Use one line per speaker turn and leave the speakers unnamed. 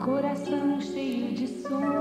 coração cheio de sono.